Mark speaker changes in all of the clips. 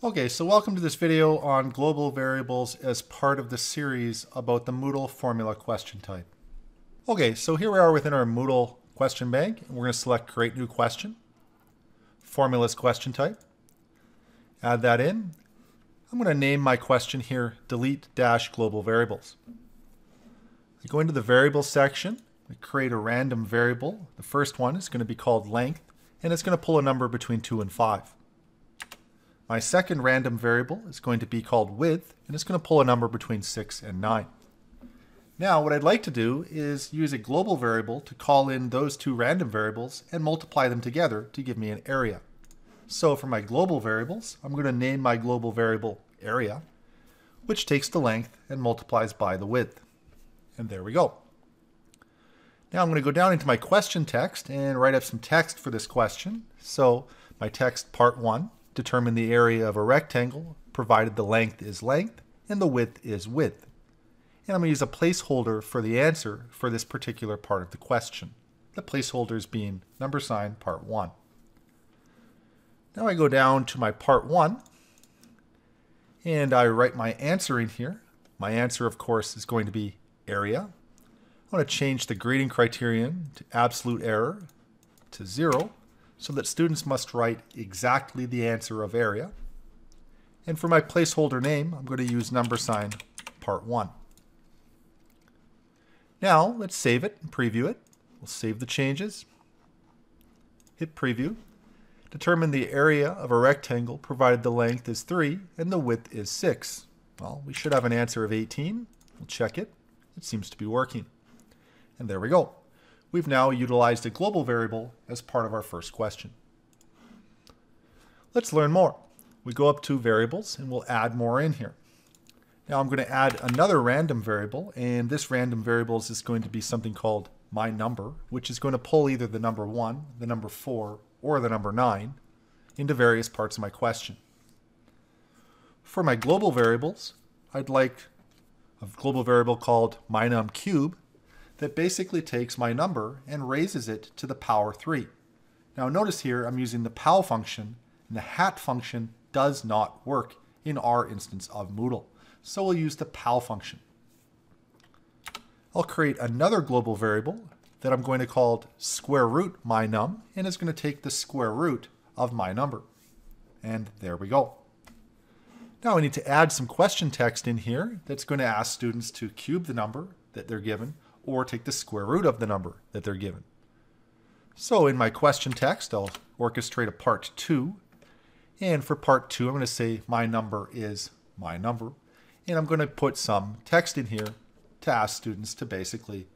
Speaker 1: Okay, so welcome to this video on global variables as part of the series about the Moodle formula question type. Okay, so here we are within our Moodle question bank. We're going to select create new question, formulas question type, add that in. I'm going to name my question here delete dash global variables. I go into the variable section, I create a random variable. The first one is going to be called length, and it's going to pull a number between 2 and 5. My second random variable is going to be called width, and it's going to pull a number between 6 and 9. Now, what I'd like to do is use a global variable to call in those two random variables and multiply them together to give me an area. So for my global variables, I'm going to name my global variable area, which takes the length and multiplies by the width. And there we go. Now I'm going to go down into my question text and write up some text for this question. So my text part 1 determine the area of a rectangle, provided the length is length and the width is width. And I'm going to use a placeholder for the answer for this particular part of the question. The placeholders being number sign part 1. Now I go down to my part 1 and I write my answer in here. My answer, of course, is going to be area. I want to change the grading criterion to absolute error to 0 so that students must write exactly the answer of area. And for my placeholder name, I'm going to use number sign part 1. Now, let's save it and preview it. We'll save the changes, hit preview, determine the area of a rectangle provided the length is 3 and the width is 6. Well, we should have an answer of 18. We'll check it. It seems to be working. And there we go we've now utilized a global variable as part of our first question. Let's learn more. We go up to variables and we'll add more in here. Now I'm going to add another random variable and this random variable is going to be something called my number, which is going to pull either the number 1, the number 4, or the number 9 into various parts of my question. For my global variables, I'd like a global variable called my num cube that basically takes my number and raises it to the power 3. Now notice here I'm using the POW function, and the hat function does not work in our instance of Moodle. So we'll use the POW function. I'll create another global variable that I'm going to call square root my num, and it's going to take the square root of my number. And there we go. Now I need to add some question text in here that's going to ask students to cube the number that they're given or take the square root of the number that they're given. So in my question text, I'll orchestrate a part 2. And for part 2, I'm going to say my number is my number. And I'm going to put some text in here to ask students to basically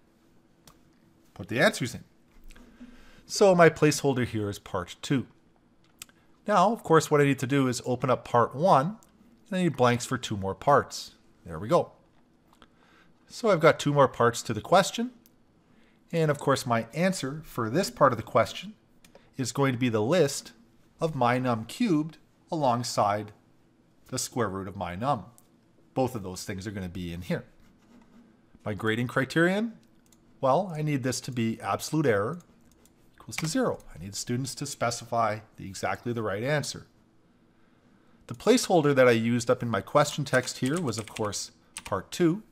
Speaker 1: put the answers in. So my placeholder here is part 2. Now, of course, what I need to do is open up part 1, and I need blanks for two more parts. There we go. So I've got two more parts to the question. And of course, my answer for this part of the question is going to be the list of my num cubed alongside the square root of my num. Both of those things are going to be in here. My grading criterion, well, I need this to be absolute error equals to zero. I need students to specify the, exactly the right answer. The placeholder that I used up in my question text here was, of course, part two.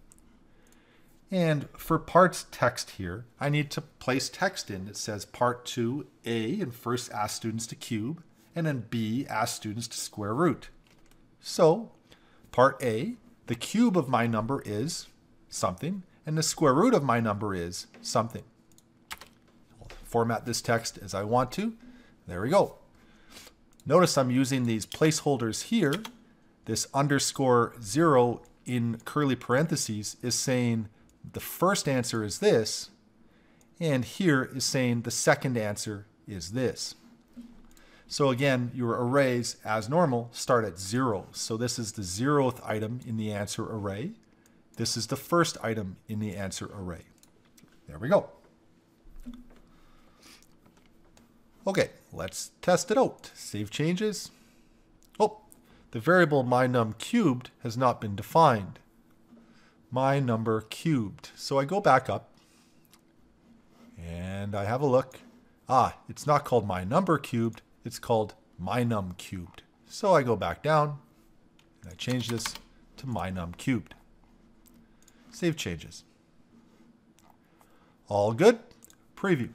Speaker 1: And for parts text here, I need to place text in that says part 2, A, and first ask students to cube, and then B, ask students to square root. So, part A, the cube of my number is something, and the square root of my number is something. I'll format this text as I want to. There we go. Notice I'm using these placeholders here. This underscore zero in curly parentheses is saying the first answer is this, and here is saying the second answer is this. So again, your arrays, as normal, start at zero. So this is the zeroth item in the answer array. This is the first item in the answer array. There we go. Okay, let's test it out. Save changes. Oh, the variable my num cubed has not been defined my number cubed. So I go back up and I have a look. Ah, it's not called my number cubed, it's called my num cubed. So I go back down and I change this to my num cubed. Save changes. All good. Preview.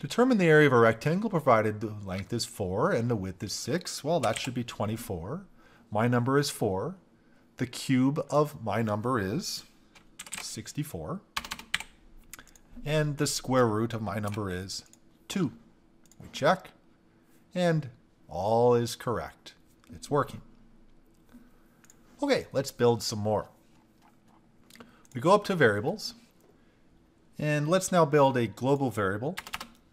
Speaker 1: Determine the area of a rectangle provided the length is 4 and the width is 6. Well, that should be 24. My number is 4. The cube of my number is 64. And the square root of my number is 2. We check. And all is correct. It's working. Okay, let's build some more. We go up to variables. And let's now build a global variable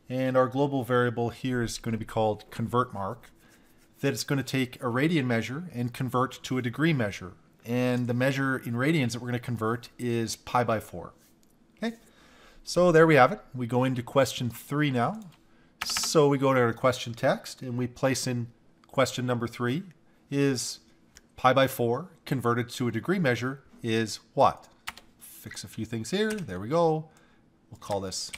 Speaker 1: and our global variable here is going to be called convert mark. That it's going to take a radian measure and convert to a degree measure. And the measure in radians that we're going to convert is pi by 4. Okay, so there we have it. We go into question 3 now. So we go to our question text and we place in question number 3 is pi by 4 converted to a degree measure is what? Fix a few things here. There we go. We'll call this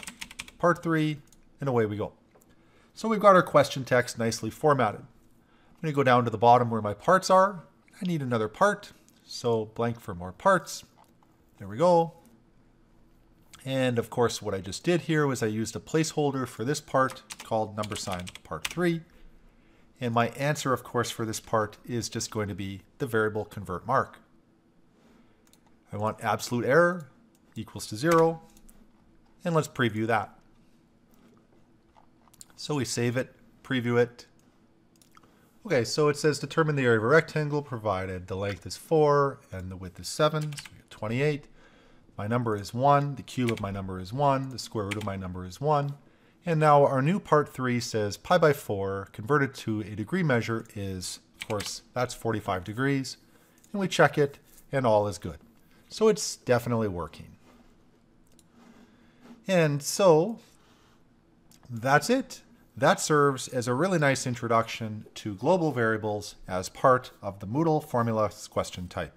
Speaker 1: part 3 and away we go. So we've got our question text nicely formatted. I'm going to go down to the bottom where my parts are. I need another part, so blank for more parts. There we go. And of course, what I just did here was I used a placeholder for this part called number sign part 3. And my answer, of course, for this part is just going to be the variable convert mark. I want absolute error equals to 0. And let's preview that. So we save it, preview it. Okay, so it says determine the area of a rectangle provided the length is 4 and the width is 7, so we get 28. My number is 1, the cube of my number is 1, the square root of my number is 1. And now our new part 3 says pi by 4 converted to a degree measure is, of course, that's 45 degrees. And we check it, and all is good. So it's definitely working. And so that's it. That serves as a really nice introduction to global variables as part of the Moodle formula question type.